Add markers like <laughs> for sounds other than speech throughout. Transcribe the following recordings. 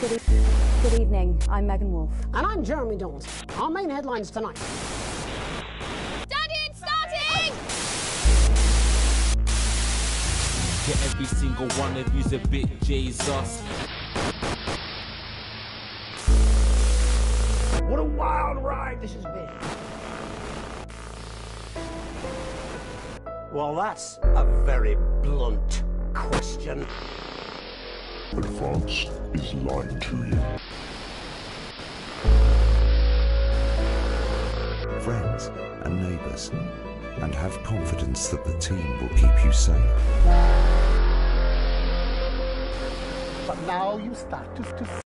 Good, e- good evening. I'm Megan Wolf. And I'm Jeremy Dawes. Our main headlines tonight. Daddy, it's starting! Get every single one of you's a bit Jesus. What a wild ride this has been. Well, that's a very blunt question. France is lying to you. friends and neighbours, and have confidence that the team will keep you safe. But now you start to, to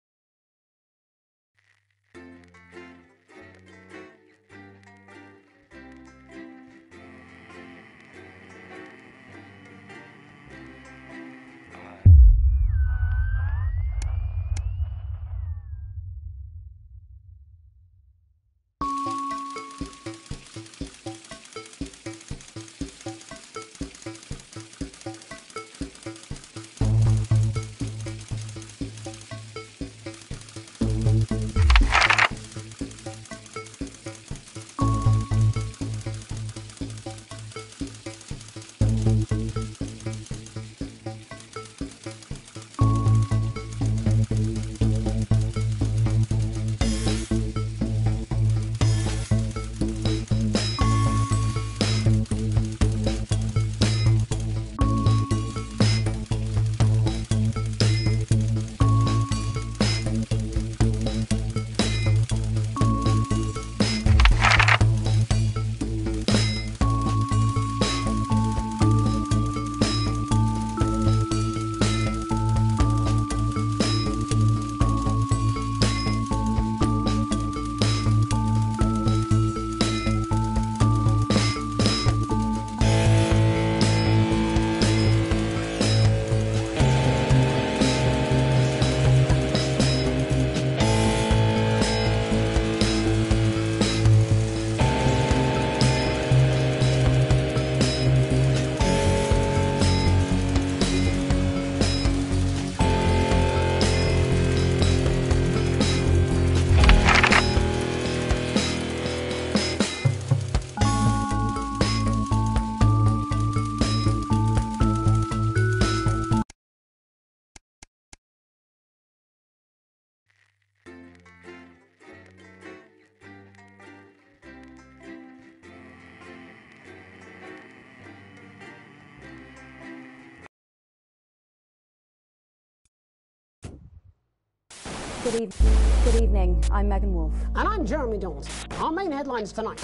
Good, eve- good evening. I'm Megan Wolf. And I'm Jeremy Dawes. Our main headlines tonight.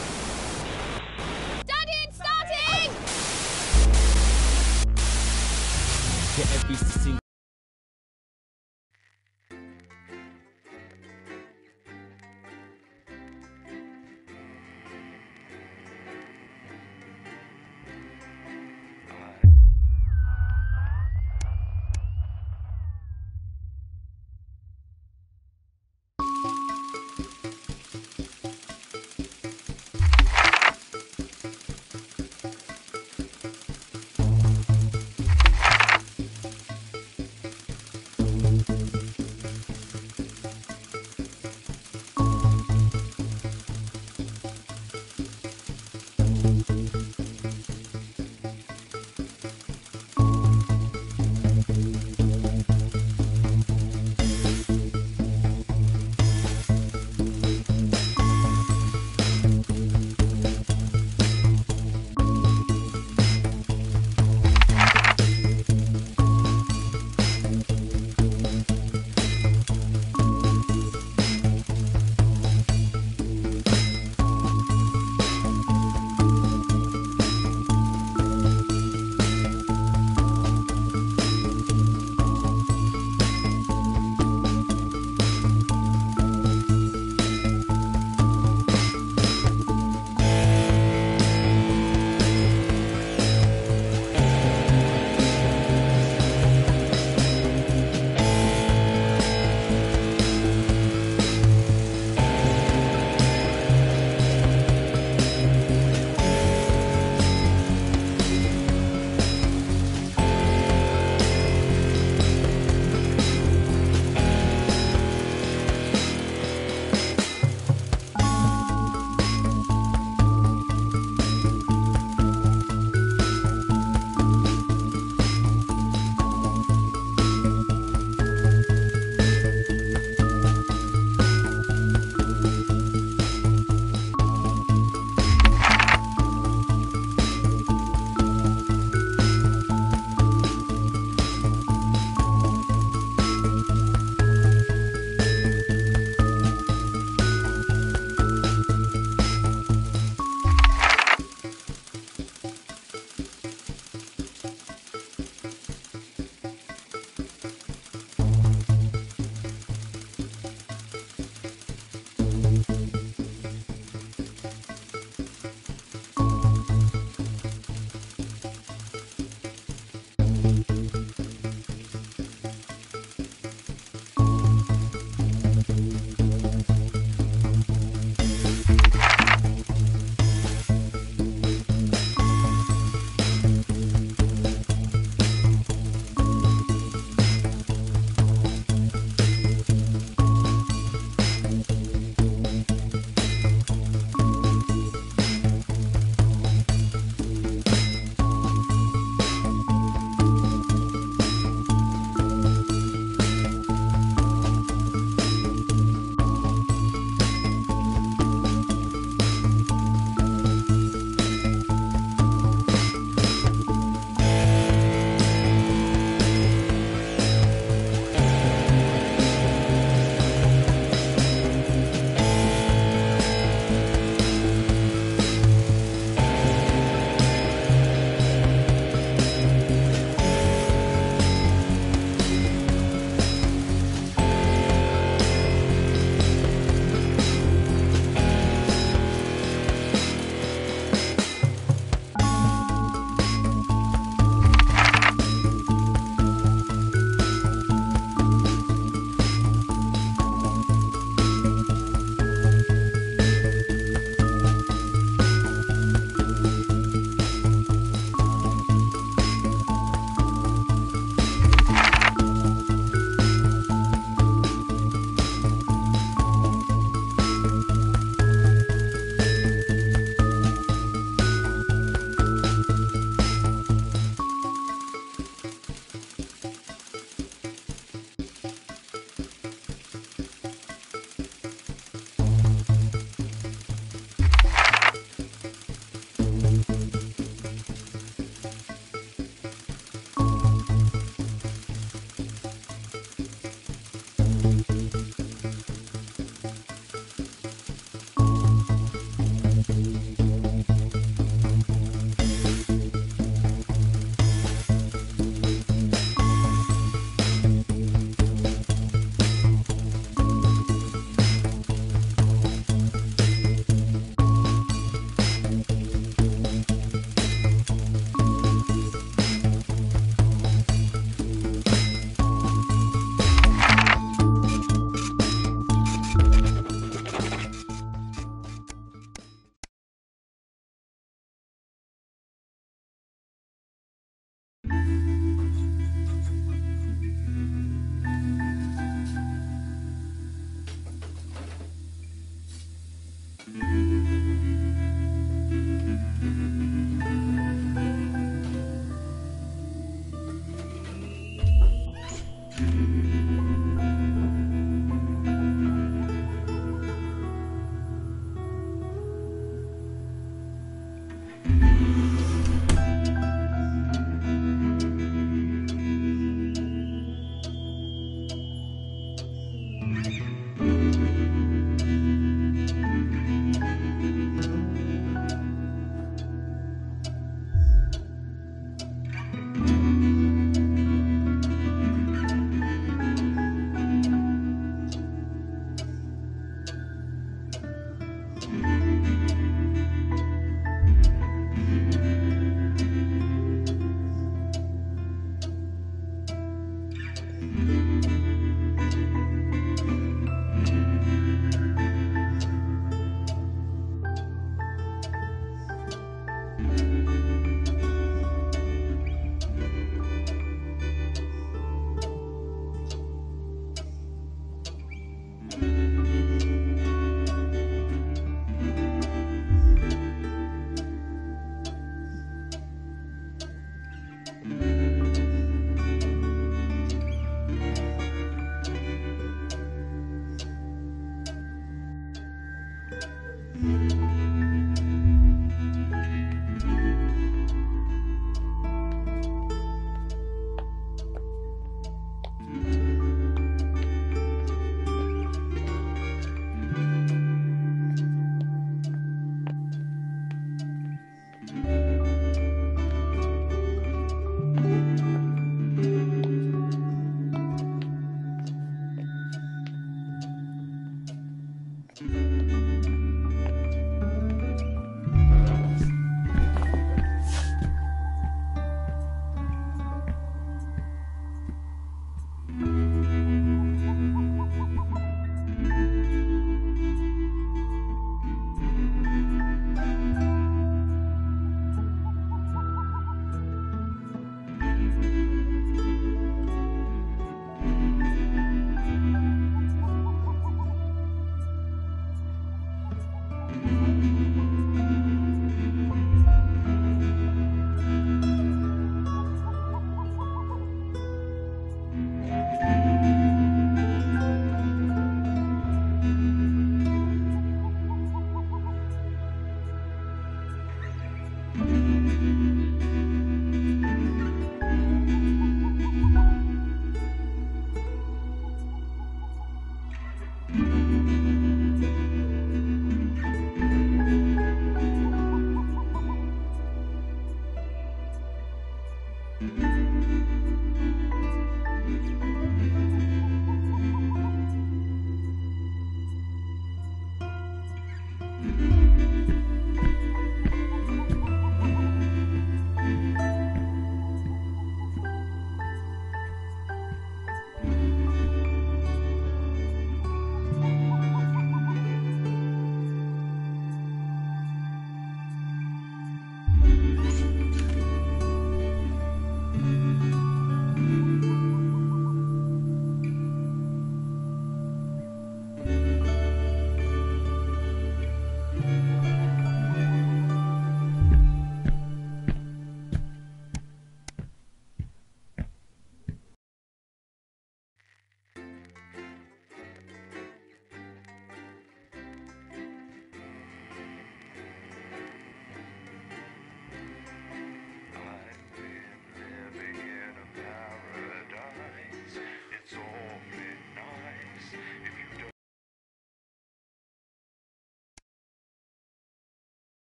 Daddy, it's starting!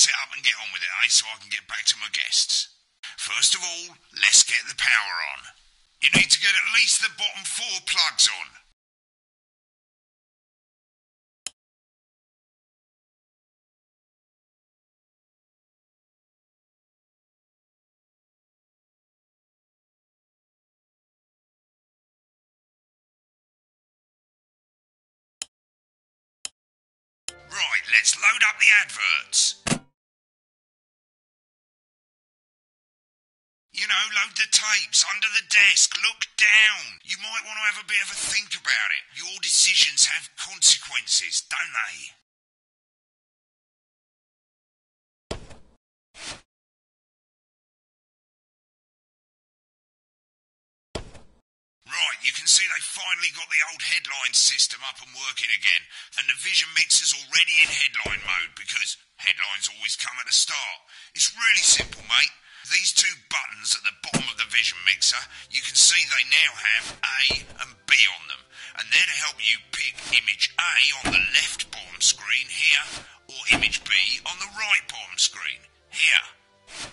Set up and get on with it, eh, so I can get back to my guests. First of all, let's get the power on. You need to get at least the bottom four plugs on. Let's load up the adverts. You know, load the tapes under the desk. Look down. You might want to have a bit of a think about it. Your decisions have consequences, don't they? You can see they finally got the old headline system up and working again, and the vision mixer's already in headline mode because headlines always come at the start. It's really simple, mate. These two buttons at the bottom of the vision mixer, you can see they now have A and B on them, and they're to help you pick image A on the left bottom screen here, or image B on the right bottom screen here.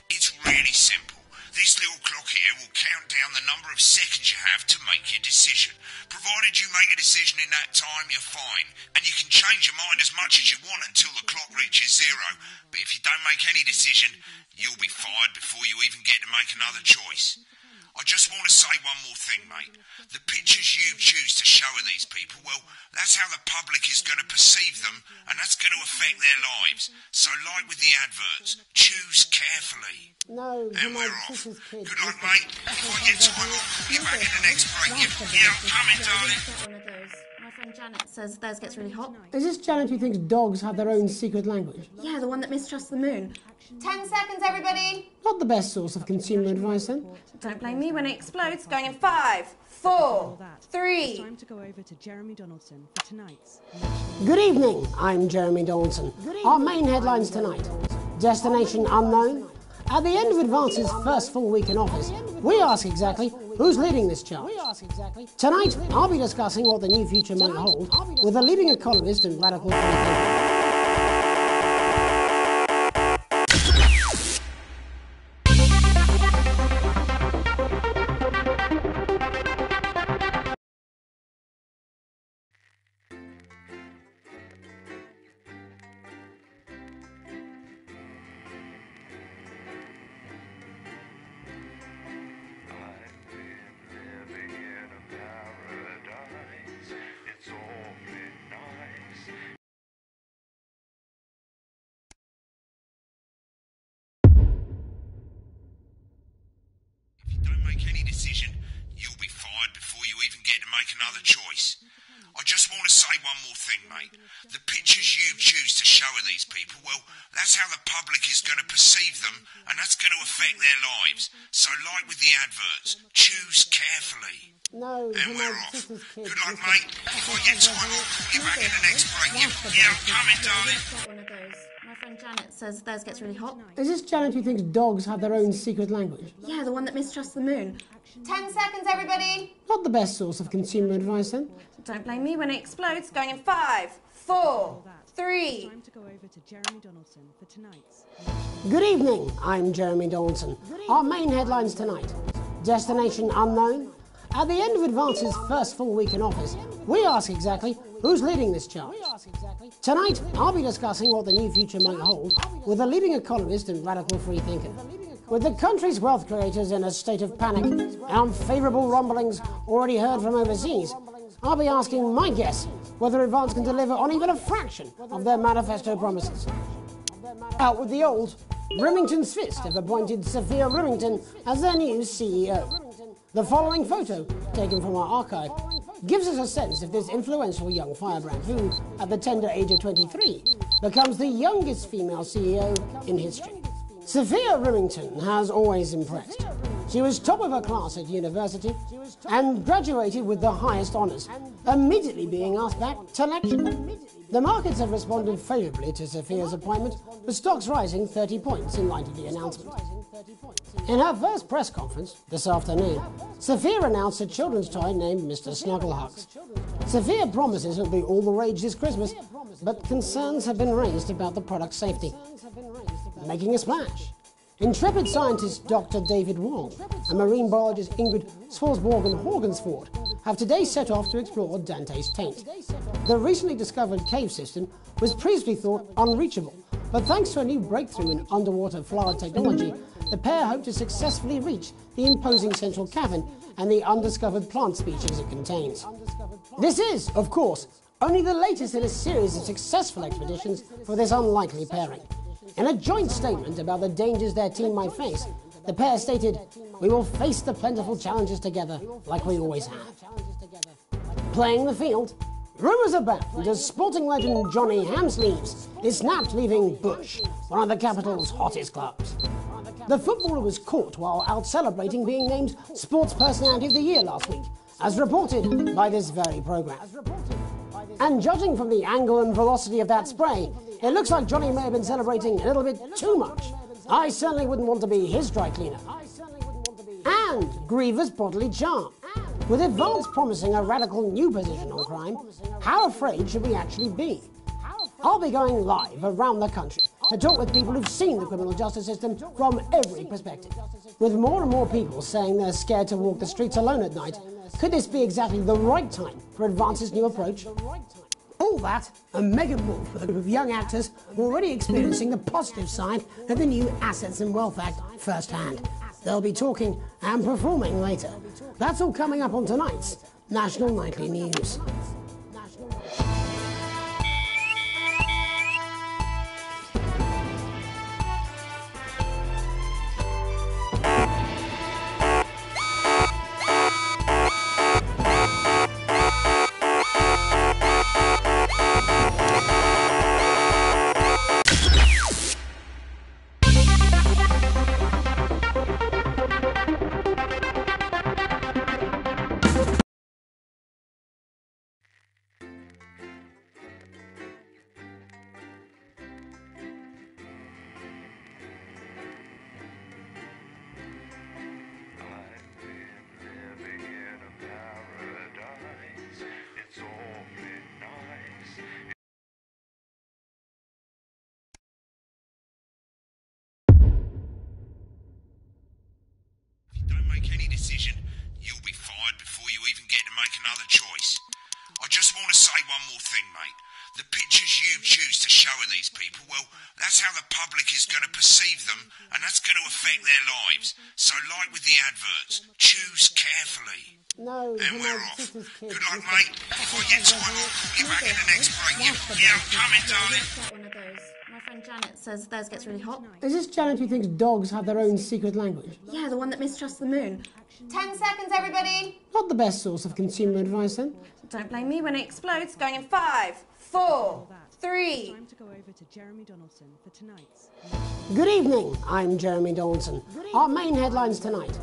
It's really simple. This little clock here will count down the number of seconds you have to make your decision. Provided you make a decision in that time, you're fine. And you can change your mind as much as you want until the clock reaches zero. But if you don't make any decision, you'll be fired before you even get to make another choice. I just want to say one more thing, mate. The pictures you choose to show of these people, well, that's how the public is going to perceive them, and that's going to affect their lives. So, like with the adverts, choose carefully. No, And my we're off. sister's. Good luck, mate. If I get time off, I'll be back in the next break. Yeah, yeah, I'm coming, darling. One of those. My friend Janet says theirs gets really hot. Is this Janet who thinks dogs have their own secret language? Yeah, the one that mistrusts the moon. Ten seconds, everybody. Not the best source of consumer advice, then. Don't blame me when it explodes. Going in five, four, It's three. time to go over to Jeremy Donaldson for tonight's. Good evening, I'm Jeremy Donaldson. Our main headlines tonight Destination unknown. At the end of Advance's first full week in office, we ask exactly who's leading this charge. Tonight, I'll be discussing what the new future might hold with a leading economist and radical that's how the public is going to perceive them, and that's going to affect their lives. So, like with the adverts, choose carefully. No, And we're off. sister's. <laughs> Good luck, mate. If I get time off, I'll back in the next break. Yeah, yeah, I'm coming, darling. Of those. My friend Janet says theirs gets really hot. Is this Janet who thinks dogs have their own secret language? Yeah, the one that mistrusts the moon. Ten seconds, everybody. Not the best source of consumer advice, then. Don't blame me when it explodes. Going in five, four, three. Time to go over to Jeremy Donaldson for tonight's. Good evening, I'm Jeremy Donaldson. Our main headlines tonight Destination unknown. At the end of Advance's first full week in office, we ask exactly who's leading this charge. Tonight, I'll be discussing what the new future might hold with a leading economist and radical free thinker. With the country's wealth creators in a state of panic and unfavourable rumblings already heard from overseas, I'll be asking my guests whether Advance can deliver on even a fraction of their manifesto promises. Out with the old. Remington's Fist have appointed Sophia Remington as their new CEO. The following photo, taken from our archive, gives us a sense of this influential young firebrand who, at the tender age of 23, becomes the youngest female CEO in history. Sophia Remington has always impressed. She was top of her class at university and graduated with the highest honours, immediately being asked back to lecture. The markets have responded favourably to Sophia's appointment, with stocks rising 30 points in light of the announcement. In her first press conference this afternoon, Sophia announced a children's toy named Mr. Snugglehugs. Sophia promises it'll be all the rage this Christmas, but concerns have been raised about the product's safety. Making a splash. Intrepid scientist Dr. David Wong and marine biologist Ingrid Swarsborgen Horgensford have today set off to explore Dante's Taint. The recently discovered cave system was previously thought unreachable, but thanks to a new breakthrough in underwater flower technology, the pair hope to successfully reach the imposing central cavern and the undiscovered plant species it contains. This is, of course, only the latest in a series of successful expeditions for this unlikely pairing. In a joint statement about the dangers their team might face, the pair stated, We will face the plentiful challenges together like we always have. Playing the field, rumours abound as sporting legend Johnny Hamsleeves is snapped leaving Bush, one of the capital's hottest clubs. The footballer was caught while out celebrating being named Sports Personality of the Year last week, as reported by this very programme. And judging from the angle and velocity of that spray, it looks like Johnny may have been celebrating a little bit too much. I certainly wouldn't want to be his dry cleaner. And grievous bodily charm. With advance promising a radical new position on crime, how afraid should we actually be? I'll be going live around the country to talk with people who've seen the criminal justice system from every perspective. With more and more people saying they're scared to walk the streets alone at night, could this be exactly the right time for Advance's new approach? All that and Megan Wolf with a group of young actors already experiencing the positive side of the new Assets and Wealth Act firsthand. They'll be talking and performing later. That's all coming up on tonight's National Nightly News. Thing, mate. The pictures you choose to show of these people, well, that's how the public is going to perceive them, and that's going to affect their lives. So, like with the adverts, choose carefully. No, And we're off. Good luck, mate. If I get time, I'll call you back in the next break. Yeah, yeah I'm coming, darling. Friend Janet says theirs gets really hot. Is this Janet who thinks dogs have their own secret language? Yeah, the one that mistrusts the moon. Ten seconds, everybody. Not the best source of consumer advice, then. Don't blame me when it explodes. Going in five, four, three. Time to go over to Jeremy Donaldson for tonight's. Good evening, I'm Jeremy Donaldson. Our main headlines tonight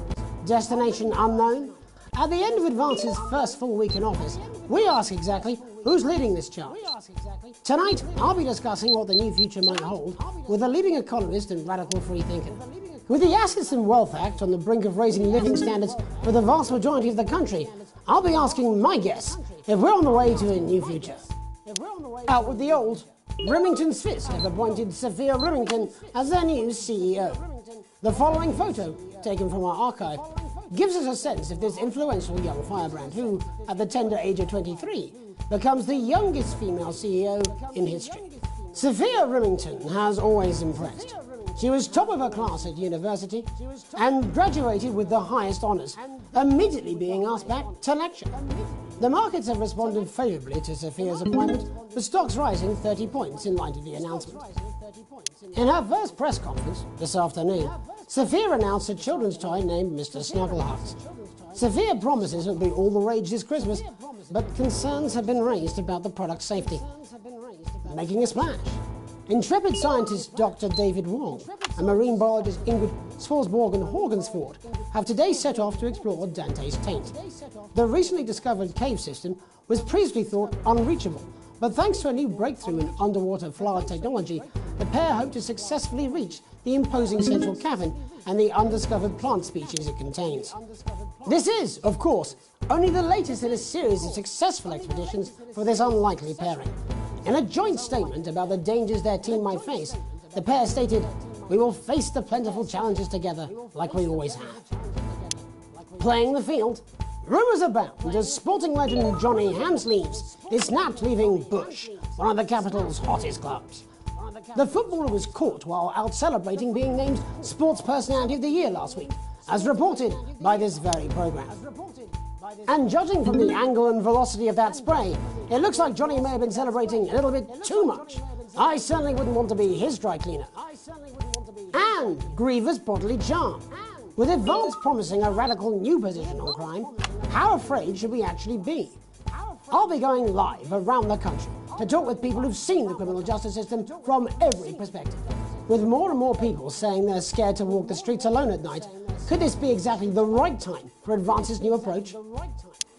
Destination unknown. At the end of Advance's first full week in office, we ask exactly who's leading this charge. Tonight, I'll be discussing what the new future might hold with a leading economist and radical free thinker. With the Assets and Wealth Act on the brink of raising living standards for the vast majority of the country, I'll be asking my guess if we're on the way to a new future. Out with the old, Remington Fist have appointed Sophia Remington as their new CEO. The following photo, taken from our archive, gives us a sense of this influential young firebrand who, at the tender age of 23, becomes the youngest female CEO in history. Sophia Remington has always impressed. She was top of her class at university and graduated with the highest honours, immediately being asked back to lecture. The markets have responded favourably to Sophia's appointment, with stocks rising 30 points in light of the announcement. In her first press conference this afternoon, Sophia announced a children's toy named Mr. Snugglehugs. Sophia promises it'll be all the rage this Christmas, but concerns have been raised about the product's safety. Making a splash. Intrepid scientist Dr. David Wong and marine biologist Ingrid Swarsborgen Horgensford have today set off to explore Dante's Taint. The recently discovered cave system was previously thought unreachable, but thanks to a new breakthrough in underwater flower technology, the pair hope to successfully reach the imposing central cavern and the undiscovered plant species it contains. This is, of course, only the latest in a series of successful expeditions for this unlikely pairing. In a joint statement about the dangers their team might face, the pair stated, We will face the plentiful challenges together like we always have. Playing the field, rumours abound as sporting legend Johnny Hamsleeves is snapped leaving Bush, one of the capital's hottest clubs. The footballer was caught while out celebrating being named Sports Personality of the Year last week, as reported by this very programme. And judging from the angle and velocity of that spray, it looks like Johnny may have been celebrating a little bit too much. I certainly wouldn't want to be his dry cleaner. And grievous bodily charm. With advance promising a radical new position on crime, how afraid should we actually be? I'll be going live around the country to talk with people who've seen the criminal justice system from every perspective. With more and more people saying they're scared to walk the streets alone at night, could this be exactly the right time for Advance's new approach?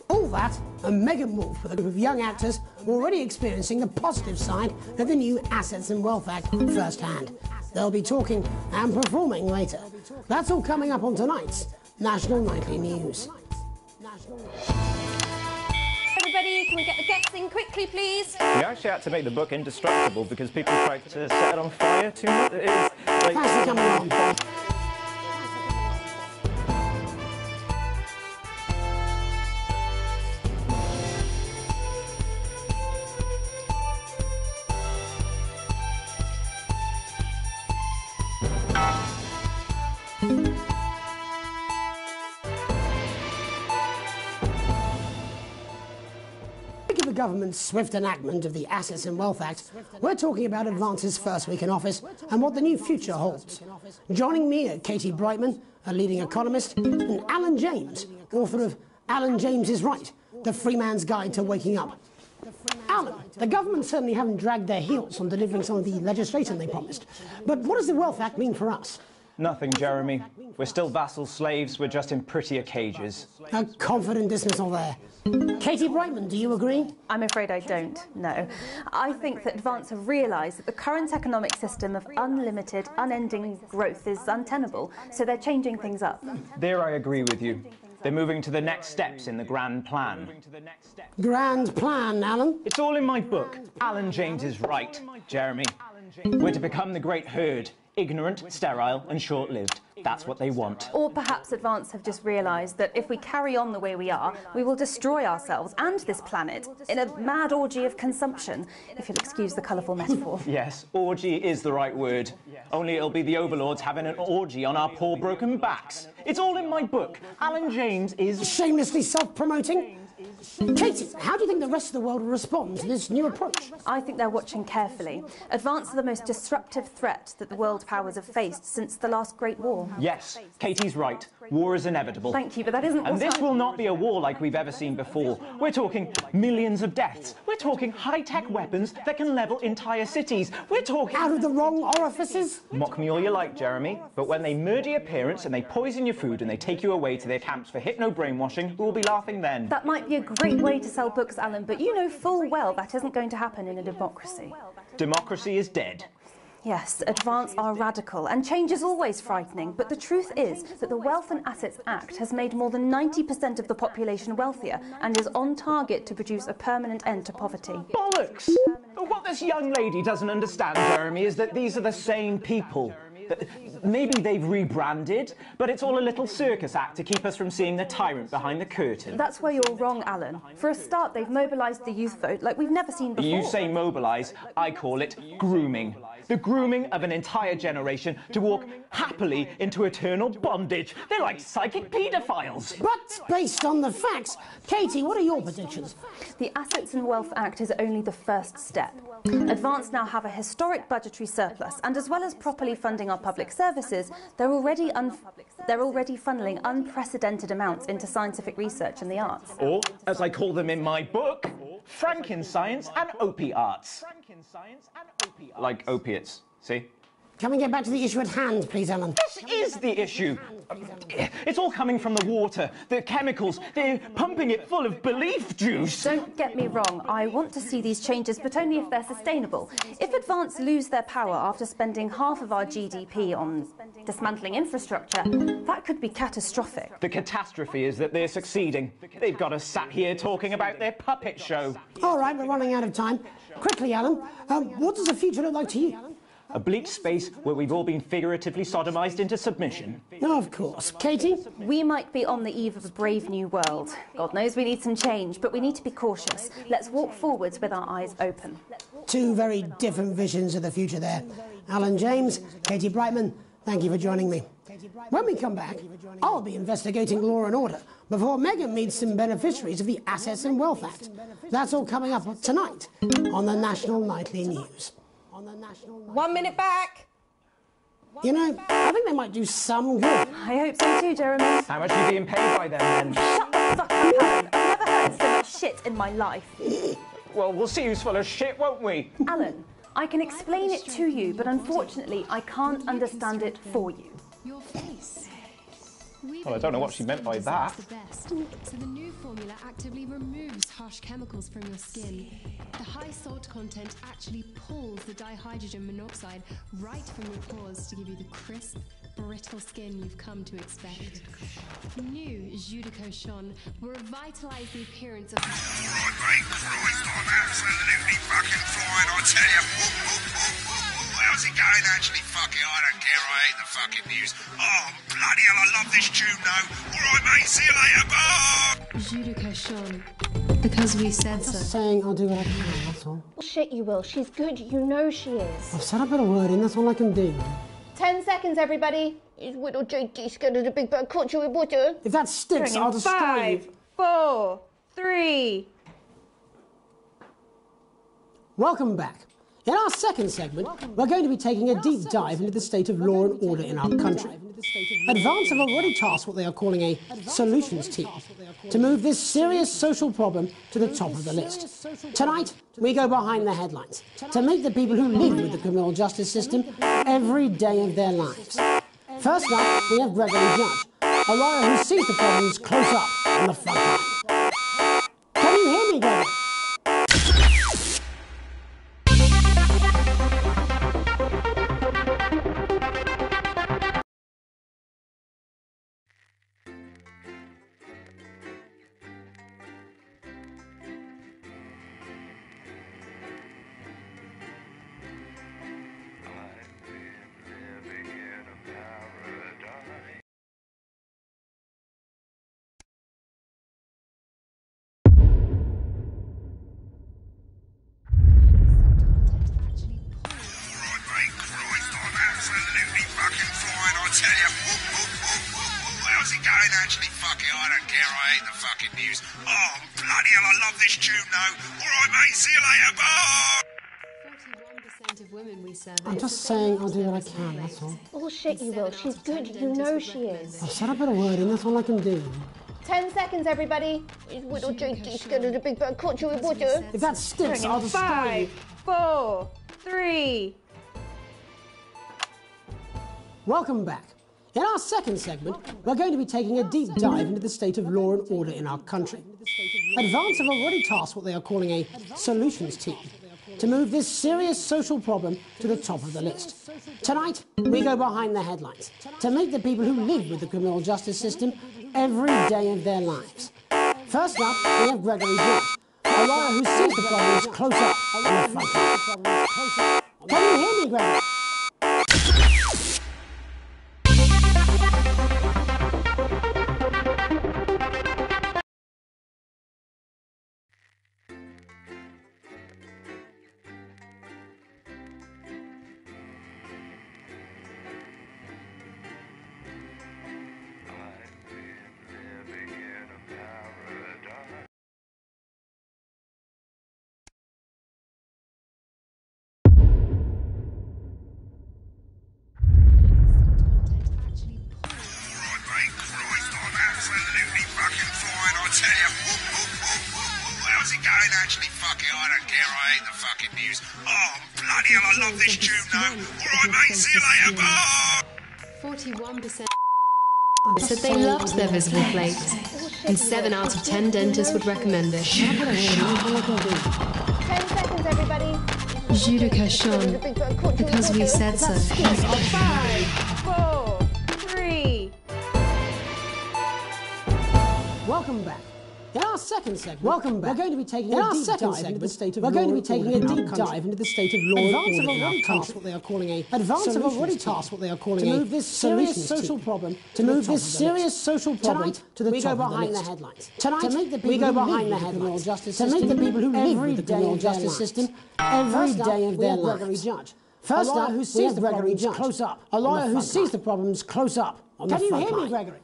All that and mega more for the group of young actors already experiencing the positive side of the new Assets and Wealth Act firsthand. They'll be talking and performing later. That's all coming up on tonight's National Nightly News. Everybody, can we get the guests in quickly, please? We actually had to make the book indestructible because people tried to set it on fire too much. It is like, Thanks for coming on. Government's swift enactment of the Assets and Wealth Act, we're talking about Advance's first week in office and what the new future holds. Joining me are Katie Brightman, a leading economist, and Alan James, author of Alan James is Right, The Free Man's Guide to Waking Up. Alan, the government certainly haven't dragged their heels on delivering some of the legislation they promised. But what does the Wealth Act mean for us? Nothing, Jeremy. We're still vassal slaves, we're just in prettier cages. A confident dismissal there. Katie Brightman, do you agree? I'm afraid I don't, no. I think that Advance have realised that the current economic system of unlimited, unending growth is untenable, so they're changing things up. There I agree with you. They're moving to the next steps in the grand plan. Grand plan, Alan. It's all in my book. Alan James is right, Jeremy. We're to become the great herd, ignorant, sterile, and short lived. That's what they want. Or perhaps Advance have just realised that if we carry on the way we are, we will destroy ourselves and this planet in a mad orgy of consumption, if you'll excuse the colourful metaphor. <laughs> Yes, orgy is the right word. Only it'll be the overlords having an orgy on our poor broken backs. It's all in my book. Alan James is. Shamelessly self promoting? Katie, how do you think the rest of the world will respond to this new approach? I think they're watching carefully. Advance are the most disruptive threat that the world powers have faced since the last Great War. Yes, Katie's right. War is inevitable. Thank you, but that isn't And this I- will not be a war like we've ever seen before. We're talking millions of deaths. We're talking high tech weapons that can level entire cities. We're talking. Out of the wrong orifices? Mock me all you like, Jeremy, but when they murder your parents and they poison your food and they take you away to their camps for hypno brainwashing, who will be laughing then? That might be a great way to sell books, Alan, but you know full well that isn't going to happen in a democracy. Democracy is dead. Yes, advance are radical, and change is always frightening. But the truth is that the Wealth and Assets Act has made more than 90% of the population wealthier and is on target to produce a permanent end to poverty. Bollocks! What this young lady doesn't understand, Jeremy, is that these are the same people. Maybe they've rebranded, but it's all a little circus act to keep us from seeing the tyrant behind the curtain. That's where you're wrong, Alan. For a start, they've mobilised the youth vote like we've never seen before. You say mobilise, I call it grooming. The grooming of an entire generation to walk happily into eternal bondage. They're like psychic paedophiles. But based on the facts, Katie, what are your predictions? The Assets and Wealth Act is only the first step. Advance now have a historic budgetary surplus, and as well as properly funding our public services, they're already, un- they're already funneling unprecedented amounts into scientific research and the arts. Or, as I call them in my book, Franken Science and Opie Arts. Like opiates. See? Can we get back to the issue at hand, please, Alan? This is the issue. It's all coming from the water, the chemicals. They're pumping it full of belief juice. Don't get me wrong, I want to see these changes, but only if they're sustainable. If Advance lose their power after spending half of our GDP on dismantling infrastructure, that could be catastrophic. The catastrophe is that they're succeeding. They've got us sat here talking about their puppet show. All right, we're running out of time. Quickly, Alan, um, what does the future look like to you? A bleak space where we've all been figuratively sodomized into submission. No, of course. Katie? We might be on the eve of a brave new world. God knows we need some change, but we need to be cautious. Let's walk forwards with our eyes open. Two very different visions of the future there. Alan James, Katie Brightman, thank you for joining me. When we come back, I'll be investigating law and order before Megan meets some beneficiaries of the Assets and Wealth Act. That's all coming up tonight on the National Nightly News. One minute back. You know, I think they might do some good. I hope so too, Jeremy. How much are you being paid by them then? Shut the fuck up, Alan. I've never heard so much shit in my life. Well, we'll see who's full of shit, won't we? Alan, I can explain it to you, but unfortunately, I can't understand it for you. Your face. Well, oh, I don't know what she meant by that. The best. So the new formula actively removes harsh chemicals from your skin. The high salt content actually pulls the dihydrogen monoxide right from your pores to give you the crisp, brittle skin you've come to expect. New Judico Shon will revitalize the appearance of. Right, mate, Christ, I'm absolutely fucking flying, I tell you. How's it going, actually? Fuck it, I don't care, I hate the fucking news. Oh, bloody hell, I love this tune, though. All right, mate, see you later, bye! Judico Shon. Because we said so. Just saying I'll do what I can, that's all. Shit, you will. She's good. You know she is. I've said I put a word in, that's all I can do. Ten seconds, everybody. Is little JD scared of the big bad culture with water? If that sticks, I'll in destroy five, you. four, three. Welcome back. In our second segment, we're going to be taking a deep dive into the state of law and order in our country. Advance have already tasked what they are calling a solutions team to move this serious social problem to the top of the list. Tonight, we go behind the headlines to meet the people who live with the criminal justice system every day of their lives. First up, we have Gregory Judge, a lawyer who sees the problems close up on the front line. Saying I'll do what I can, that's all. Oh shit, you will. She's good. You know she is. I've said I put a word in, that's all I can do. Ten seconds, everybody. Little JD scared of the big bad culture with water? If that sticks, I'll you. five, four, three. Welcome back. In our second segment, we're going to be taking a deep dive into the state of law and order in our country. Advance have already tasked what they are calling a solutions team to move this serious social problem to the top of the list. Tonight, we go behind the headlines to meet the people who live with the criminal justice system every day of their lives. First up, we have Gregory Judge, a lawyer who sees the problems close up on the front line. Can you hear me, Gregory? 90% said they loved their visible plates, and 7 out of 10 dentists would recommend it. ten seconds, everybody. Jus de because we said so. Welcome back. In our second segment, welcome back. We're going to be taking a deep dive into the state of We're going to be taking a deep dive into the state of law Advance and order in our country. What they are calling a advance have already tasked what they are calling to move this serious social problem to move this serious social problem to the we top go behind the, headlines. Tonight, to make the people we go behind the headlines. Justice to make the people who live with the criminal justice system every day of their lives. Judge. First up, who sees the Gregory Judge close up. A lawyer who sees the problems close up. Can you hear me, Gregory?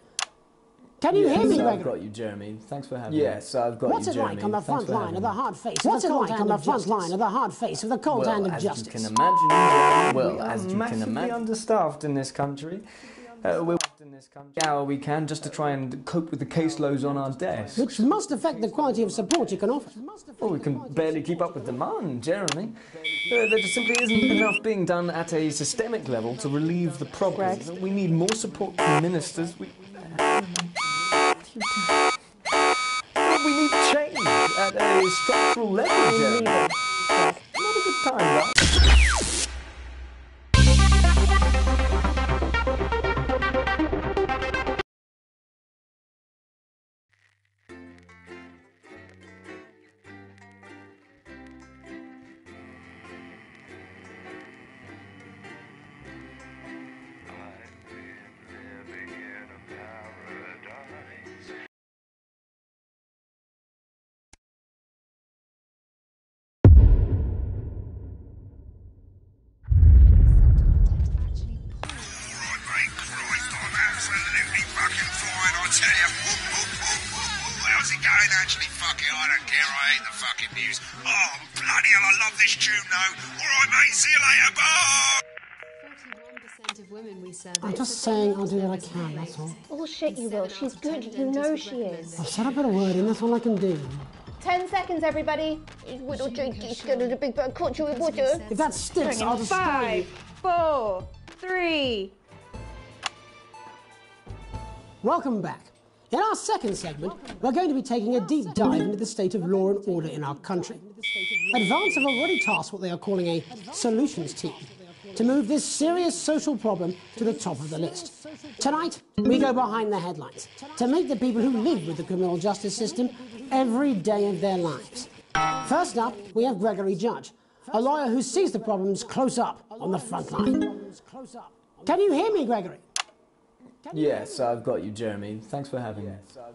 Can you yes, hear me, Gregory? I've got you, Jeremy. Thanks for having me. yes, me. I've got What's you, Jeremy. What's it like on the front line of the hard face? What's it like on the front line of the hard face of the cold well, hand of as justice? you can imagine, well, we are as you massively can imagine, understaffed in this country. Uh, we're in this country hour we can just to try and cope with the caseloads on our desk. Which must affect the quality of support you can offer. Well, we can barely keep up with demand, Jeremy. Uh, there just simply isn't enough being done at a systemic level to relieve the problems. We need more support from ministers. We, we need change at a structural level, Jeremy. Not a good time, that. Just saying I'll do what I can, that's all. Oh shit, you will. She's good. You know she is. I've said a bit of word in, that's all I can do. 10 seconds, everybody. Little Jakey scared of the big bad caught you with water. If that sticks, I'll destroy Five, four. Welcome back. In our second segment, we're going to be taking a deep dive into the state of law and order in our country. Advance have already tasked what they are calling a solutions team to move this serious social problem to the top of the list. Tonight, we go behind the headlines to meet the people who live with the criminal justice system every day of their lives. First up, we have Gregory Judge, a lawyer who sees the problems close up on the front line. Can you hear me, Gregory? Yes, I've got you, Jeremy. Thanks for having me.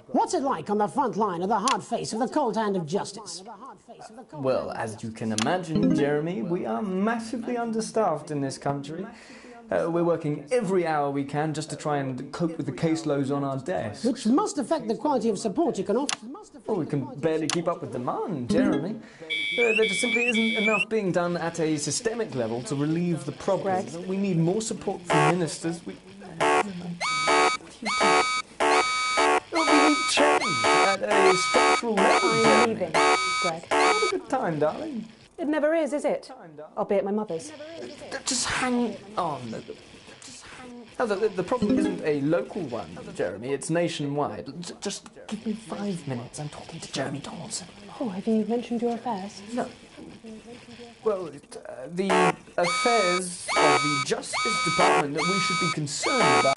What's it like on the front line of the hard face of the cold hand of justice? Well, as you can imagine, Jeremy, we are massively understaffed in this country. Uh, we're working every hour we can just to try and cope with the caseloads on our desk. Which must affect the quality of support you can offer. Well, we can barely keep up with demand, Jeremy. Uh, there just simply isn't enough being done at a systemic level to relieve the problems. We need more support from ministers. We, well, we need change at a structural level, I'm leaving, Greg. Have a good time, darling. It never is, is it? I'll be at my mother's. Just hang on. No, the, the problem isn't a local one, Jeremy. It's nationwide. Just give me five minutes. I'm talking to Jeremy Donaldson. Oh, have you mentioned your affairs? No. Well, it, uh, the affairs of the Justice Department that we should be concerned about.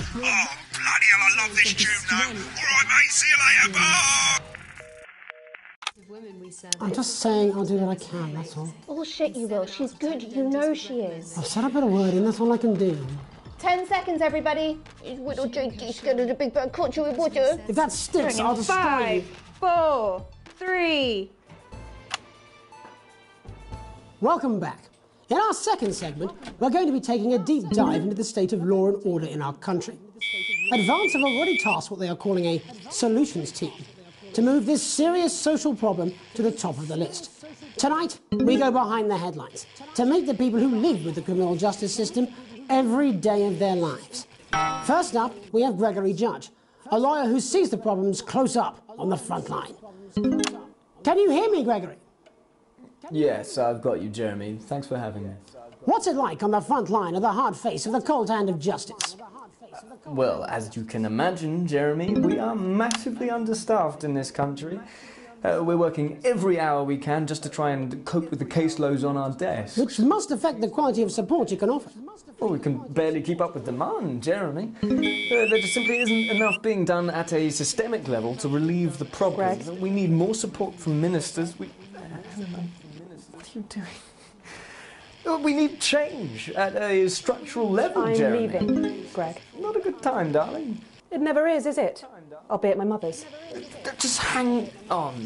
Oh, bloody hell, I love this tune, though. All right, mate, see you later. Bye. Of women we surveyed. I'm just saying I'll do what I can, that's all. Oh shit, you will. She's good. You know she is. I've said a bit of word in, that's all I can do. Ten seconds, everybody. Little Jakey scared of the big bird caught you with water. If that sticks, I'll in destroy five, you. four, three. Welcome back. In our second segment, we're going to be taking a deep dive into the state of law and order in our country. Advance have already tasked what they are calling a solutions team to move this serious social problem to the top of the list. Tonight, we go behind the headlines to meet the people who live with the criminal justice system every day of their lives. First up, we have Gregory Judge, a lawyer who sees the problems close up on the front line. Can you hear me, Gregory? Yes, I've got you, Jeremy. Thanks for having me. What's it like on the front line of the hard face of the cold hand of justice? Well, as you can imagine, Jeremy, we are massively understaffed in this country. Uh, we're working every hour we can just to try and cope with the caseloads on our desk. Which must affect the quality of support you can offer. Well, we can barely keep up with demand, Jeremy. Uh, there just simply isn't enough being done at a systemic level to relieve the problem. We need more support from ministers. We... What are you doing? We need change at a structural level, I'm Jeremy. leaving, Greg. Not a good time, darling. It never is, is it? I'll be at my mother's. Just hang on.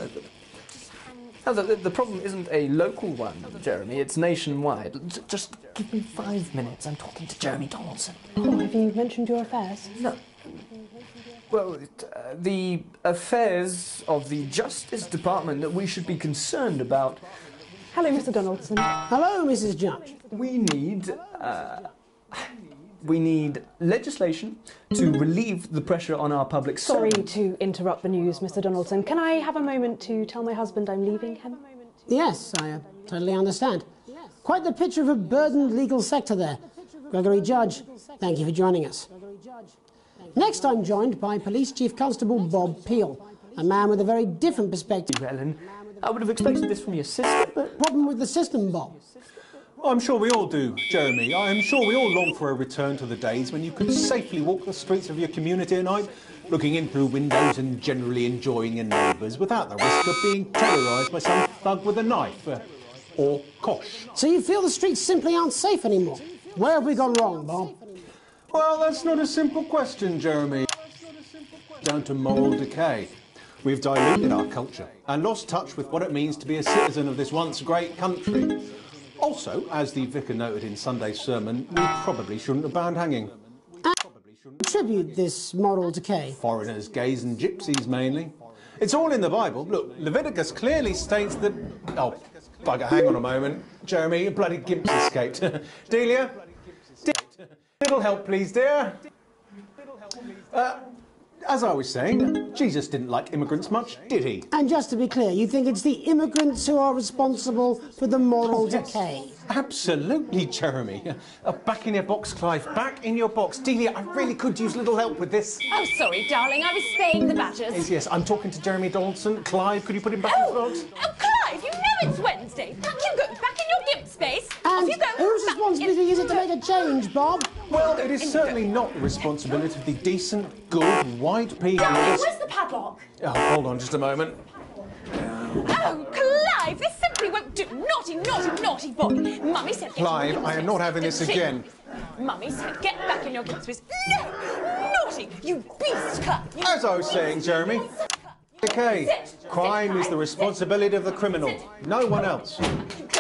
No, the, the- the problem isn't a local one, Jeremy. It's nationwide. Just give me five minutes. I'm talking to Jeremy Donaldson. Oh, have you mentioned your affairs? No. Well, it, uh, the affairs of the Justice Department that we should be concerned about. Hello, Mr. Donaldson. Hello, Mrs. Judge. We need. Uh, we need legislation to relieve the pressure on our public Sorry servants. to interrupt the news, Mr. Donaldson. Can I have a moment to tell my husband I'm leaving him? Yes, I uh, totally understand. Quite the picture of a burdened legal sector there. Gregory Judge, thank you for joining us. Next, I'm joined by Police Chief Constable Bob Peel, a man with a very different perspective. Ellen, I would have expected this from your sister, but. Problem with the system, Bob? I'm sure we all do, Jeremy. I am sure we all long for a return to the days when you could safely walk the streets of your community at night, looking in through windows and generally enjoying your neighbours without the risk of being terrorised by some thug with a knife. Uh, or kosh. So you feel the streets simply aren't safe anymore? Where have we gone wrong, Bob? Well, that's not a simple question, Jeremy. Down to moral decay. We've diluted our culture and lost touch with what it means to be a citizen of this once great country. Also, as the vicar noted in Sunday's sermon, we probably shouldn't have banned hanging. Attribute this moral decay. Foreigners, gays, and gypsies mainly. It's all in the Bible. Look, Leviticus clearly states that. Oh, bugger, hang on a moment. Jeremy, a bloody gimps <laughs> escaped. Delia? De- little help, please, dear. Uh, as I was saying, Jesus didn't like immigrants much, did he? And just to be clear, you think it's the immigrants who are responsible for the moral decay? Absolutely, Jeremy. Uh, back in your box, Clive. Back in your box. Delia, I really could use a little help with this. Oh, sorry, darling. I was spaying the badgers. Yes, yes, I'm talking to Jeremy Donaldson. Clive, could you put him back in the box? Oh, Clive, you know it's Wednesday. Back you go. Back in your gimp space. And Off you go. whose responsibility is it to make a change, Bob? Well, it is certainly not the responsibility of the decent, good, white people. Darling, where's the padlock? Oh, hold on just a moment. Oh, Naughty, naughty, naughty boy. Mummy said get Clive, I am not having this again. Mummy said get back in your gimp space. No! Naughty! You beast, Clive! You As I was saying, Jeremy. Okay, crime is the responsibility of the criminal, no one else.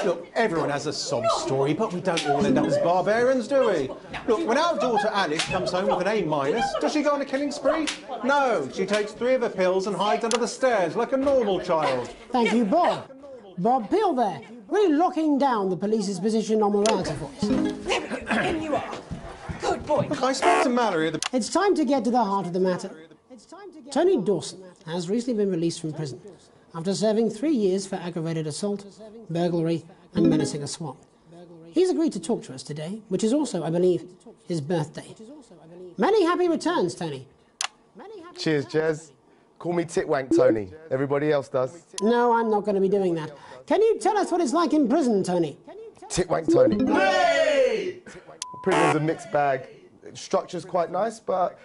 Look, everyone has a sob story, but we don't all end up as barbarians, do we? Look, when our daughter Alice comes home with an A minus, does she go on a killing spree? No, she takes three of her pills and hides under the stairs like a normal child. Thank you, Bob. Bob Peel there, really locking down the police's position on morality for us. in you are. Good boy. I spoke to Mallory at the... It's time to get to the heart of the matter. Tony Dawson has recently been released from prison after serving three years for aggravated assault, burglary, and menacing a swat. He's agreed to talk to us today, which is also, I believe, his birthday. Many happy returns, Tony. Cheers, Jez. Call me Titwank Tony. Everybody else does. No, I'm not going to be doing that. Can you tell us what it's like in prison, Tony? Titwank Tony. Prison's a mixed bag. Structure's quite nice, but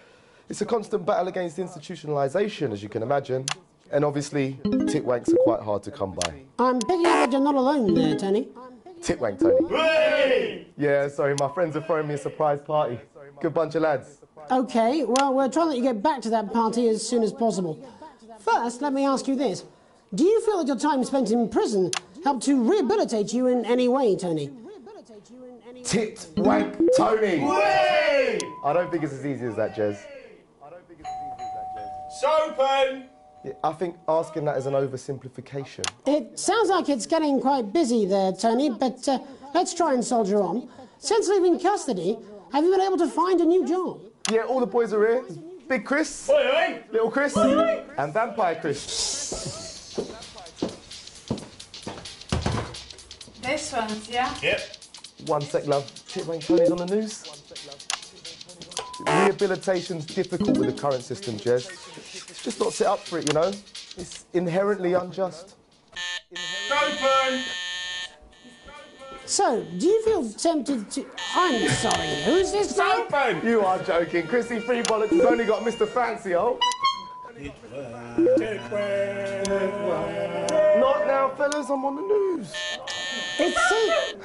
it's a constant battle against institutionalisation, as you can imagine. And obviously, titwanks are quite hard to come by. I'm picking up that you're not alone there, Tony. Titwank Tony. Yeah, sorry, my friends are throwing me a surprise party. Good bunch of lads. Okay, well, we're trying to let you get back to that party as soon as possible. First, let me ask you this. Do you feel that your time spent in prison helped to rehabilitate you in any way, Tony? Tit wank Tony. I don't think it's as easy as that, Jez. I don't think it's as easy as that, Jez. Sopen! Yeah, I think asking that is an oversimplification. It sounds like it's getting quite busy there, Tony, but uh, let's try and soldier on. Since leaving custody, have you been able to find a new job? Yeah, all the boys are here. Big Chris, Little Chris, and Vampire Chris. This one's, yeah? Yep. One sec, love. Tit wank Tony's on the news. Rehabilitation's difficult with the current system, Jez. It's just not set up for it, you know? It's inherently unjust. Sopen! So, do you feel tempted to. I'm sorry, who's this? Sopen! You are joking. Chrissy Free Bollocks has only got Mr. Fancy, oh. Not now, fellas, I'm on the news. It, se-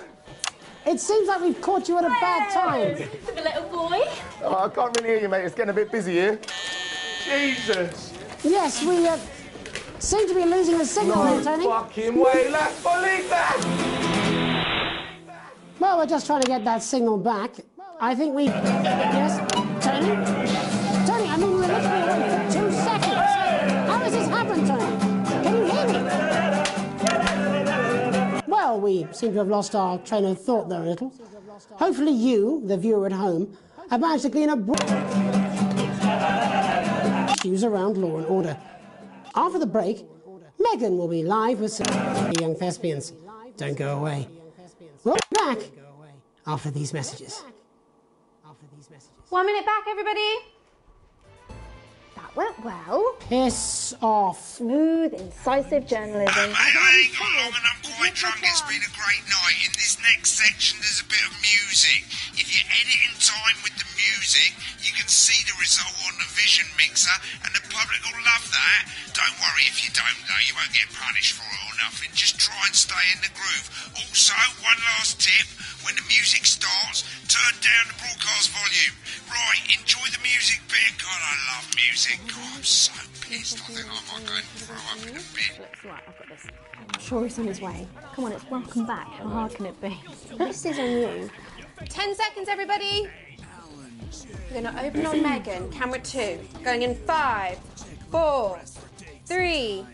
it seems like we've caught you at a bad time. The little boy. Oh, I can't really hear you, mate. It's getting a bit busy here. Jesus. Yes, we uh, seem to be losing the signal No here, Tony. fucking way. Let's believe that. Well, we're just trying to get that signal back. I think we. Yes, Tony? Tony, I mean, we're literally away for two seconds. How has this happened, Tony? Can you hear me? Well, we seem to have lost our train of thought there a little. Hopefully, you, the viewer at home, have managed to a broad issues around law and order. After the break, Megan will be live with some young thespians. Don't go away. We'll be back after these messages. One minute back, everybody. That went well. Piss off. Smooth, incisive journalism. Mate, I ain't got long and I'm quite drunk. It's been a great night. In this next section, there's a bit of music. If you edit in time with the music, you can see the result on the vision mixer, and the public will love that. Don't worry if you don't, though. You won't get punished for it or nothing. Just try and stay in the groove. Also, one last tip. When the music starts, turn down the broadcast volume. Right, enjoy the music bit. God, I love music. God, I'm so pissed. I think I might go and throw up in a bit. Right, I've got this. I'm sure he's on his way. Come on, it's welcome back. How hard can it be? This is on you. Ten seconds, everybody. We're going to open on Megan. Camera two. Going in five, four, three.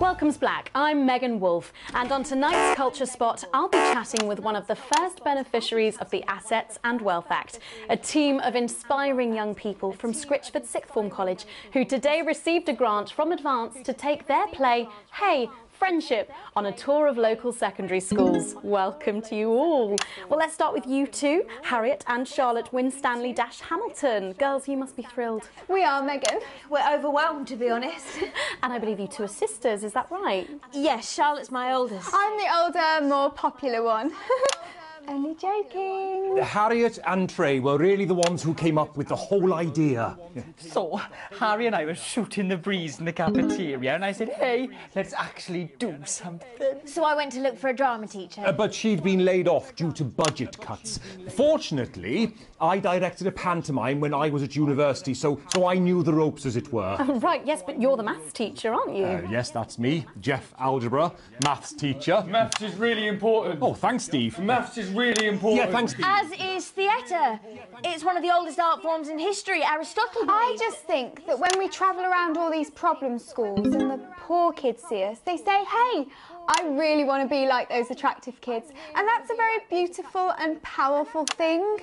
Welcome's Black. I'm Megan Wolfe, and on tonight's Culture Spot, I'll be chatting with one of the first beneficiaries of the Assets and Wealth Act, a team of inspiring young people from Scritchford Sixth Form College who today received a grant from Advance to take their play, Hey, Friendship, on a tour of local secondary schools. Welcome to you all. Well, let's start with you two, Harriet and Charlotte Winstanley Dash Hamilton. Girls, you must be thrilled. We are, Megan. We're overwhelmed, to be honest. <laughs> And I believe you two are sisters, is that right? Yes, Charlotte's my oldest. I'm the older, more popular one. <laughs> Only joking. Harriet and Trey were really the ones who came up with the whole idea. So, Harry and I were shooting the breeze in the cafeteria, and I said, hey, let's actually do something. So I went to look for a drama teacher. Uh, but she'd been laid off due to budget cuts. Fortunately, I directed a pantomime when I was at university, so, so I knew the ropes, as it were. right, yes, but you're the maths teacher, aren't you? Uh, yes, that's me, Jeff Algebra, maths teacher. Maths is really important. Oh, thanks, Steve. Maths is really important. Yeah, thanks, Steve. As is theatre. It's one of the oldest art forms in history. Aristotle. I just think that when we travel around all these problem schools and the poor kids see us, they say, hey, I really want to be like those attractive kids. And that's a very beautiful and powerful thing.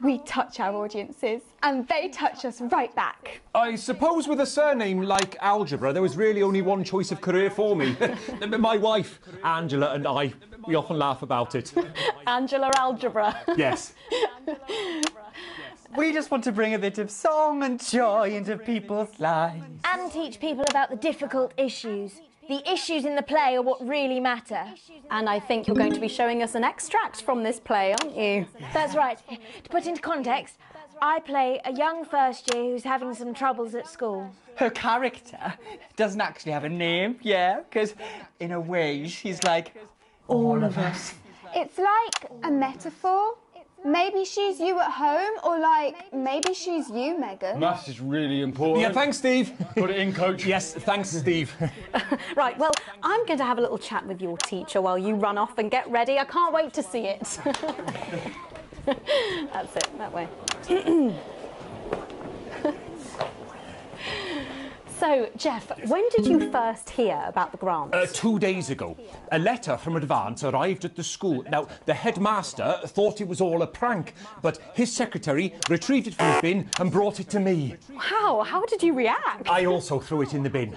We touch our audiences and they touch us right back. I suppose with a surname like Algebra, there was really only one choice of career for me. <laughs> My wife, Angela, and I, we often laugh about it. <laughs> Angela Algebra. Yes. We just want to bring a bit of song and joy into people's lives. And teach people about the difficult issues. The issues in the play are what really matter. And I think you're going to be showing us an extract from this play, aren't you? That's right. To put into context, I play a young first year who's having some troubles at school. Her character doesn't actually have a name, yeah, because in a way she's like all of us. It's like a metaphor. Maybe she's you at home, or like maybe she's you, Megan. Maths is really important. Yeah, thanks, Steve. Put it in, coach. Yes, thanks, Steve. <laughs> Right, well, I'm going to have a little chat with your teacher while you run off and get ready. I can't wait to see it. <laughs> That's it, that way. <clears throat> so, Jeff, when did you first hear about the grant? Uh, two days ago, a letter from Advance arrived at the school. Now, the headmaster thought it was all a prank, but his secretary retrieved it from his bin and brought it to me. Wow, how did you react? I also threw it in the bin.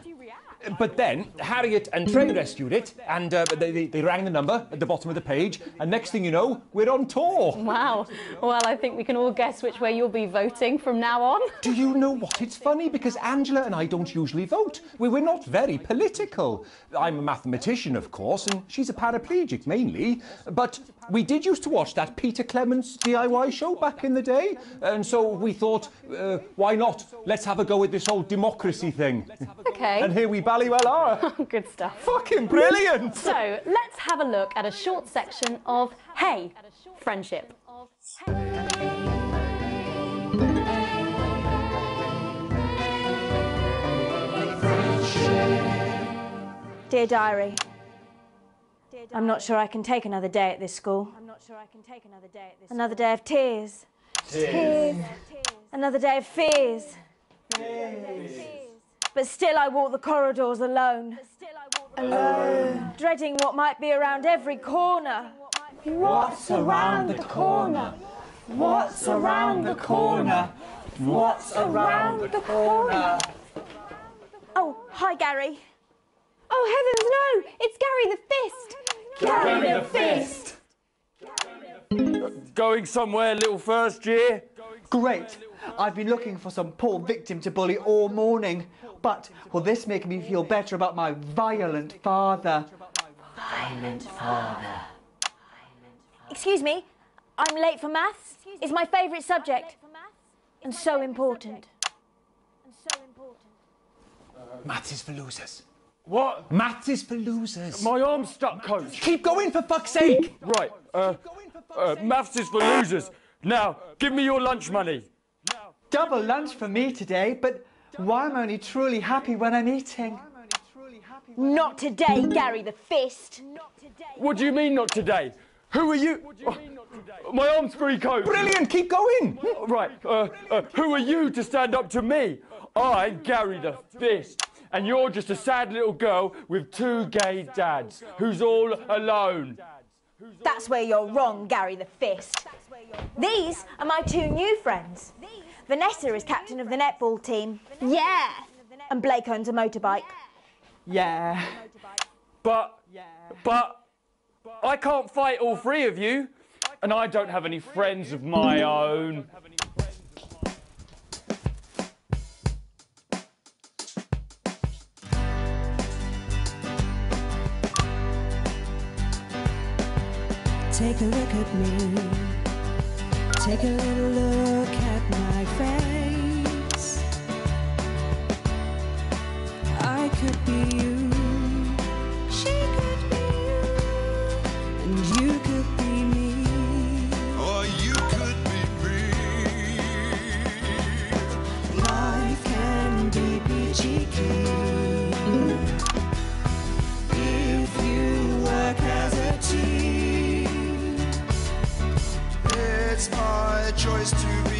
But then Harriet and Trey rescued it, and uh, they, they, they rang the number at the bottom of the page, and next thing you know, we're on tour. Wow. Well, I think we can all guess which way you'll be voting from now on. Do you know what? It's funny because Angela and I don't usually vote. We, we're not very political. I'm a mathematician, of course, and she's a paraplegic mainly. But we did used to watch that Peter Clements DIY show back in the day, and so we thought, uh, why not? Let's have a go at this whole democracy thing. Okay. and here we bally well are. <laughs> Oh, good stuff. Fucking brilliant! So, let's have a look at a short section of Hey, Friendship. Dear Diary, I'm not sure I can take another day at this school. I'm not sure I can take another day at this Another day of tears. Tears. Another day of fears. But still I walk the corridors alone. Alone. Dreading what might be around every corner. What's around the corner? What's around the corner? What's around the corner? Oh, hi, Gary. Oh heavens, no! It's Gary the Fist. Gary the Fist. Going somewhere, little first year? Great. I've been looking for some poor victim to bully all morning. But will this make me feel better about my violent father? Violent father. Excuse me, I'm late for maths. It's my favourite subject. And so important. And so important. Maths is for losers. What? Maths is for losers. My arm's stuck, coach. Keep going, for fuck's sake! Right, uh, uh, maths is for losers. Now, give me your lunch money. Double lunch for me today, but why am I only truly happy when I'm eating? Not today, Gary the Fist. Today, What do you mean not today? Who are you? Oh, my arm's free coat. Brilliant, keep going. Right, uh, uh, who are you to stand up to me? I'm Gary the Fist. And you're just a sad little girl with two gay dads who's all alone. That's where you're wrong, Gary the Fist. These are my two new friends. Vanessa is captain of the netball team. Yeah. And Blake owns a motorbike. Yeah. But, but, I can't fight all three of you, and I don't have any friends of my own. Take a look at me. Take a little look at my face. I could be you. She could be you. And you could be me. Or you could be me. Life can be peachy. If you work as a team. It's my choice to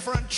a different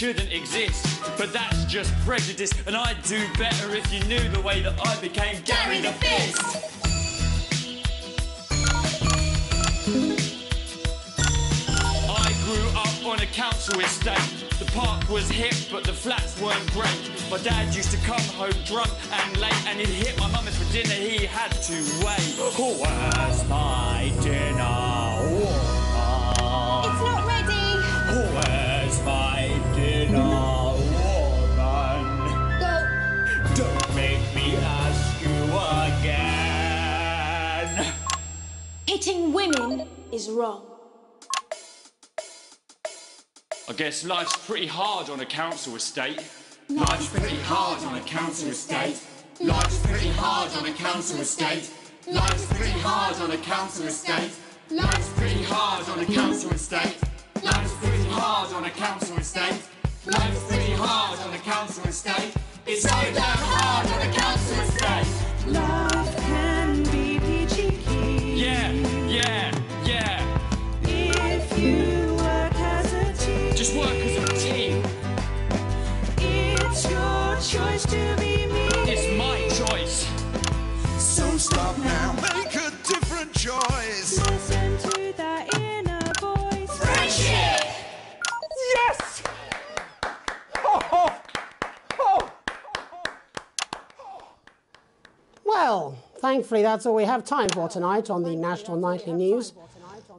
shouldn't exist, but that's just prejudice, and I'd do better if you knew the way that I became Gary the Fist. I grew up on a council estate. The park was hip, but the flats weren't great. My dad used to come home drunk and late, and he'd hit my mum for dinner, he had to wait. Where's my dinner? woman? Dinner, woman? Don't make me ask you again. Hitting women is wrong. I guess life's pretty hard on a council estate. Life's pretty hard on a council estate. Life's pretty hard on a council estate. Life's pretty hard on a council estate. Life's pretty hard on a council estate. Life's pretty hard on a council estate. Life's pretty hard on a council estate. It's so damn hard on a council estate. Love can be peachy keen. Yeah, yeah, yeah. If you work as a team. Just work as a team. It's your choice to be me. It's my choice. So stop now, make a different choice. Well, thankfully that's all we have time for tonight on the National Nightly News.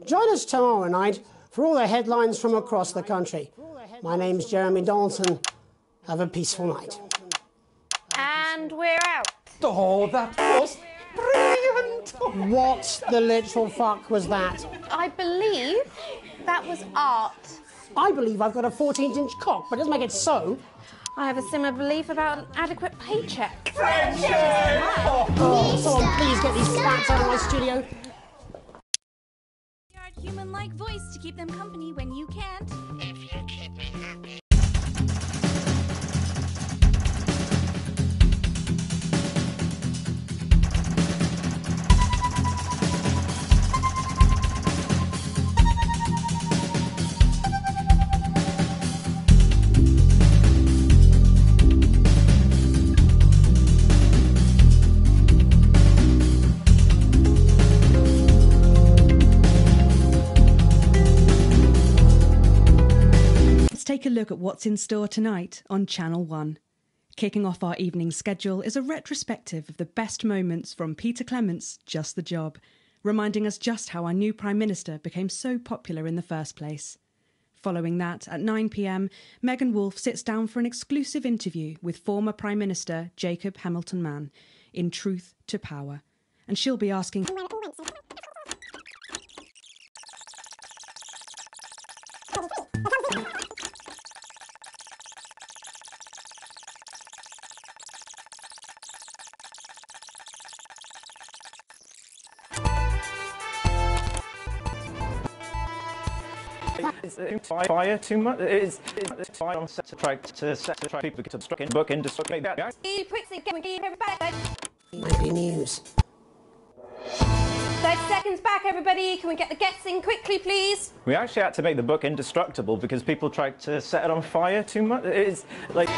Join us tomorrow night for all the headlines from across the country. My name's Jeremy Donaldson. Have a peaceful night. And we're out. Oh, that was brilliant! What the literal fuck was that? I believe that was art. I believe I've got a 14 inch cock, but it doesn't make it so. I have a similar belief about an adequate paycheck. Oh, someone please get these twats out of my studio. Human-like voice to keep them company when you can't. If you keep take a look at what's in store tonight on Channel 1. Kicking off our evening schedule is a retrospective of the best moments from Peter Clement's Just the Job, reminding us just how our new Prime Minister became so popular in the first place. Following that, at 9pm, Megan Wolfe sits down for an exclusive interview with former Prime Minister Jacob Hamilton Mann in Truth to Power. And she'll be asking. Is fire too much? Is is fire on set to try to set to try people to struck in book and destroy that? Nightly News. 30 seconds back, everybody. Can we get the guests in quickly, please? We actually had to make the book indestructible because people tried to set it on fire too much. It's like.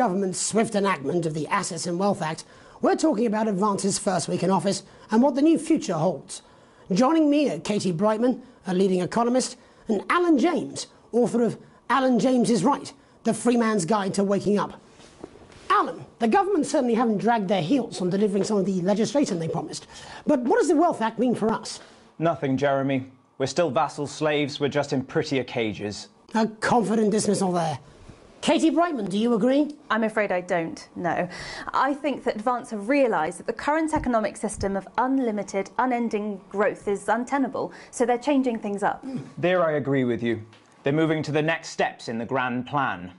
Government's swift enactment of the Assets and Wealth Act, we're talking about Advance's first week in office and what the new future holds. Joining me are Katie Brightman, a leading economist, and Alan James, author of Alan James is Right, The Free Man's Guide to Waking Up. Alan, the government certainly haven't dragged their heels on delivering some of the legislation they promised. But what does the Wealth Act mean for us? Nothing, Jeremy. We're still vassal slaves, we're just in prettier cages. A confident dismissal there. Katie Brightman, do you agree? I'm afraid I don't, no. I think that Advance have realised that the current economic system of unlimited, unending growth is untenable, so they're changing things up. There I agree with you. They're moving to the next steps in the grand plan.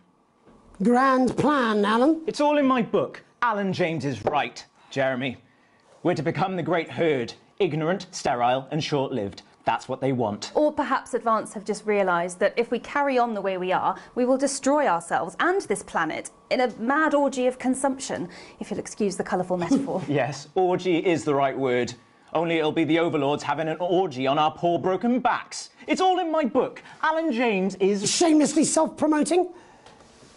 Grand plan, Alan? It's all in my book. Alan James is right, Jeremy. We're to become the great herd, ignorant, sterile, and short lived. That's what they want. Or perhaps Advance have just realised that if we carry on the way we are, we will destroy ourselves and this planet in a mad orgy of consumption, if you'll excuse the colourful <laughs> metaphor. Yes, orgy is the right word. Only it'll be the overlords having an orgy on our poor broken backs. It's all in my book. Alan James is. Shamelessly self promoting?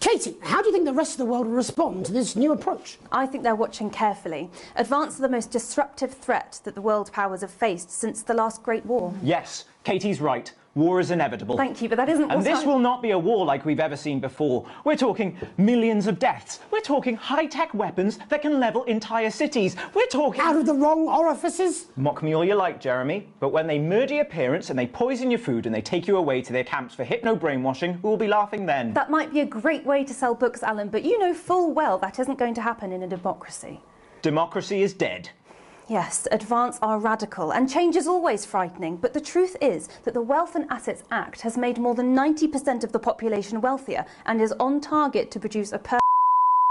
Katie, how do you think the rest of the world will respond to this new approach? I think they're watching carefully. Advance are the most disruptive threat that the world powers have faced since the last Great War. Yes, Katie's right. War is inevitable. Thank you, but that isn't And this I- will not be a war like we've ever seen before. We're talking millions of deaths. We're talking high tech weapons that can level entire cities. We're talking. Out of the wrong orifices? Mock me all you like, Jeremy, but when they murder your parents and they poison your food and they take you away to their camps for hypno brainwashing, who will be laughing then? That might be a great way to sell books, Alan, but you know full well that isn't going to happen in a democracy. Democracy is dead. Yes, advance are radical, and change is always frightening. But the truth is that the Wealth and Assets Act has made more than 90% of the population wealthier and is on target to produce a per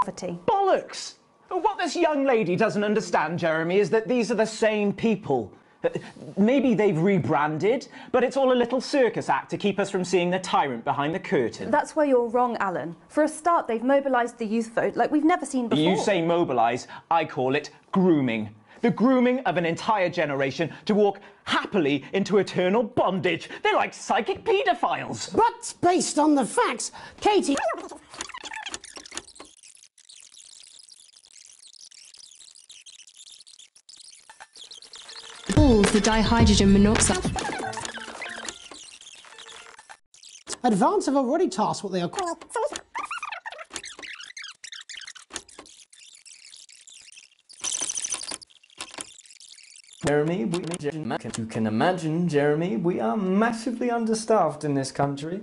poverty. Bollocks! What this young lady doesn't understand, Jeremy, is that these are the same people. Maybe they've rebranded, but it's all a little circus act to keep us from seeing the tyrant behind the curtain. That's where you're wrong, Alan. For a start, they've mobilised the youth vote like we've never seen before. You say mobilise, I call it grooming. The grooming of an entire generation to walk happily into eternal bondage. They're like psychic paedophiles. But based on the facts, Katie. Pulls the dihydrogen monoxide. Advance have already tasked what they are calling. Jeremy, we, you can imagine, Jeremy, we are massively understaffed in this country.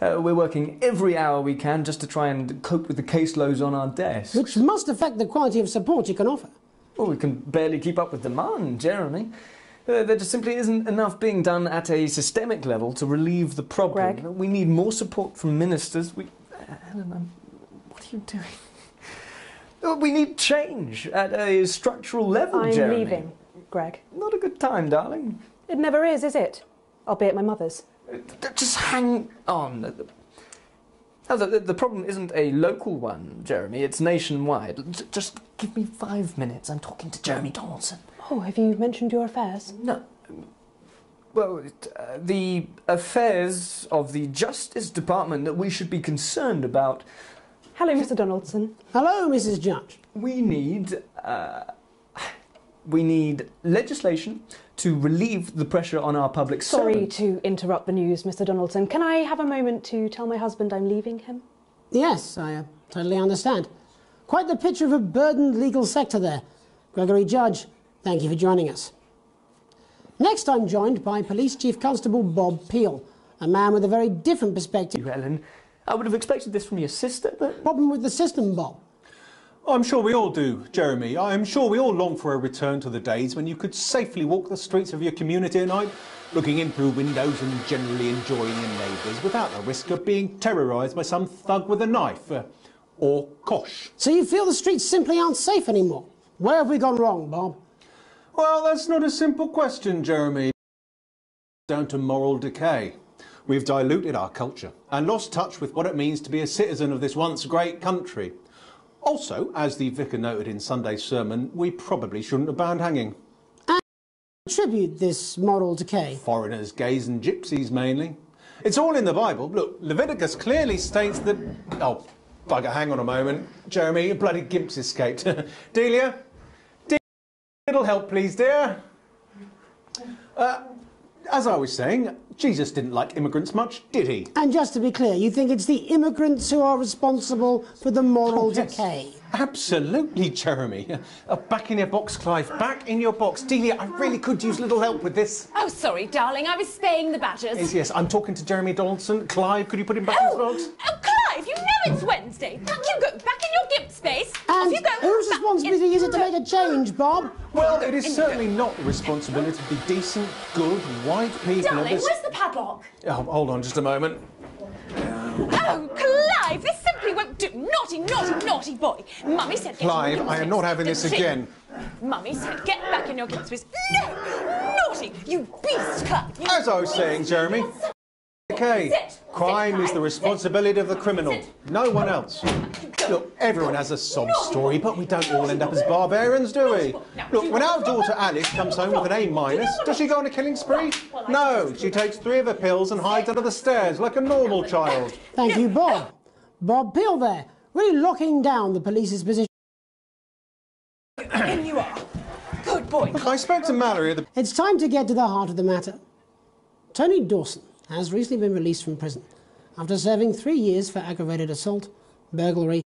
Uh, we're working every hour we can just to try and cope with the caseloads on our desks. Which must affect the quality of support you can offer. Well, we can barely keep up with demand, Jeremy. Uh, there just simply isn't enough being done at a systemic level to relieve the problem. Greg. We need more support from ministers. We, Helen, what are you doing? <laughs> We need change at a structural level, I'm Jeremy. leaving, Greg. Not a good time, darling. It never is, is it? I'll be at my mother's. Just hang on. No, the, the- the problem isn't a local one, Jeremy. It's nationwide. Just give me five minutes. I'm talking to Jeremy Donaldson. Oh, have you mentioned your affairs? No. Well, it, uh, the affairs of the Justice Department that we should be concerned about. Hello, Mr. Donaldson. Hello, Mrs. Judge. We need. Uh, we need legislation to relieve the pressure on our public Sorry servants. to interrupt the news, Mr. Donaldson. Can I have a moment to tell my husband I'm leaving him? Yes, I uh, totally understand. Quite the picture of a burdened legal sector there. Gregory Judge, thank you for joining us. Next, I'm joined by Police Chief Constable Bob Peel, a man with a very different perspective. Ellen, I would have expected this from your sister, but. Problem with the system, Bob. I'm sure we all do, Jeremy. I'm sure we all long for a return to the days when you could safely walk the streets of your community at night, looking in through windows and generally enjoying your neighbours without the risk of being terrorised by some thug with a knife. Uh, or kosh. So you feel the streets simply aren't safe anymore? Where have we gone wrong, Bob? Well, that's not a simple question, Jeremy. Down to moral decay. We've diluted our culture and lost touch with what it means to be a citizen of this once great country. Also, as the vicar noted in Sunday's sermon, we probably shouldn't have banned hanging. Attribute this moral decay. Foreigners, gays, and gypsies mainly. It's all in the Bible. Look, Leviticus clearly states that. Oh, bugger, hang on a moment. Jeremy, a bloody gimp's escaped. <laughs> Delia? Delia, little help, please, dear. Uh, as I was saying, Jesus didn't like immigrants much, did he? And just to be clear, you think it's the immigrants who are responsible for the moral Oh, yes. decay? Absolutely, Jeremy. Uh, back in your box, Clive. Back in your box. Delia, I really could use a little help with this. Oh, sorry, darling. I was spaying the badgers. Yes, yes, I'm talking to Jeremy Donaldson. Clive, could you put him back in his box? Oh, Clive, you know it's Wednesday. Back you go. Back in your gimp space. Off And you go. whose responsibility is it to make a change, Bob? Well, it is certainly not the responsibility of the decent, good, white people of Darling, this... where's the padlock? Oh, hold on just a moment. Oh, Clive, this simply won't do. Naughty, naughty, naughty boy. Mummy said get Clive, I am not having this again. Mummy said get back in your gimp space. No! Naughty naughty. You beast cut. You As I was saying, Jeremy. Okay, crime is the responsibility of the criminal, no one else. Look, everyone has a sob story, but we don't all end up as barbarians, do we? Look, when our daughter Alice comes home with an A minus, does she go on a killing spree? No, she takes three of her pills and hides under the stairs like a normal child. Thank you, Bob. Bob Peel there, really locking down the police's position. In you are. Good boy. I spoke to Mallory at the It's time to get to the heart of the matter. Tony Dawson has recently been released from prison after serving three years for aggravated assault, burglary,